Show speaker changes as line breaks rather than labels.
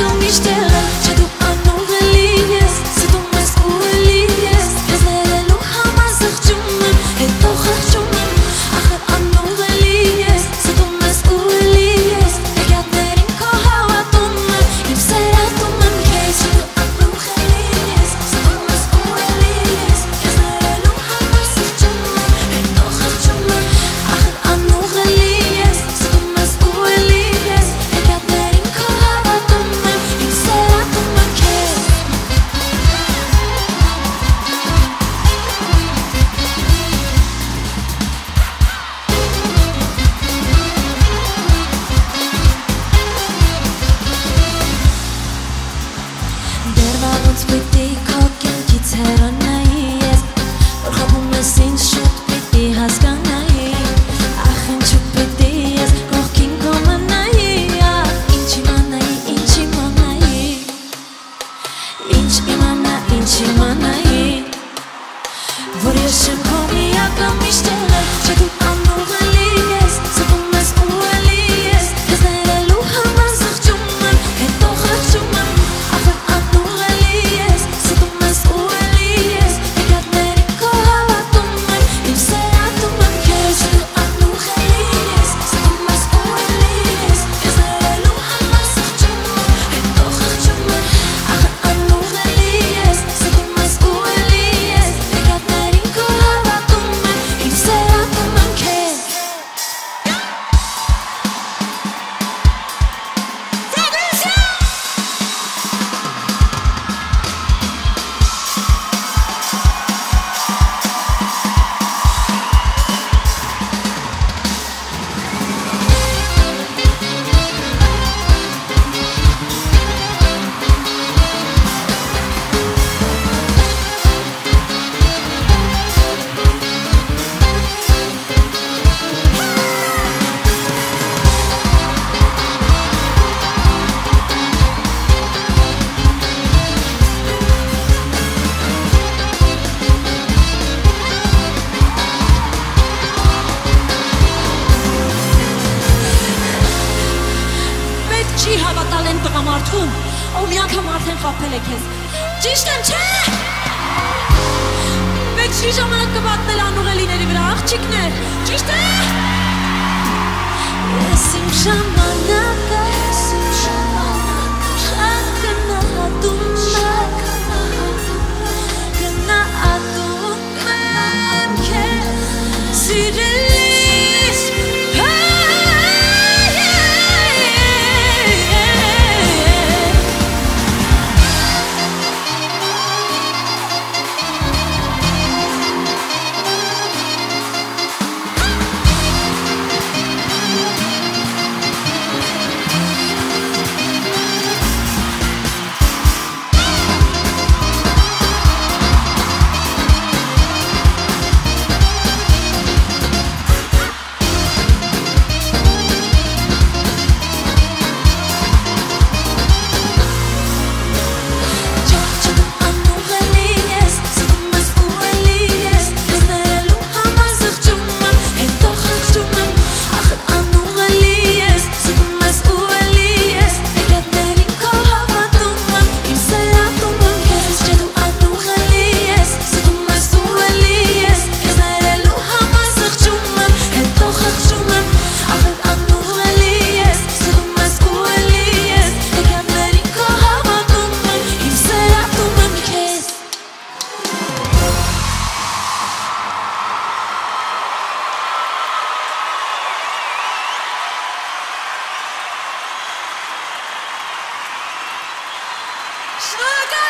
Yakın işte տարածքում, ով մի անգամ արդեն խափել է քեզ։ Ճիշտ եմ, չէ՞։ Մեկ շի ժամանակ կվատնել անուղելիների վրա, աղջիկներ։ Ճիշտ է։
Ես իմ ժամանակ
Chicago!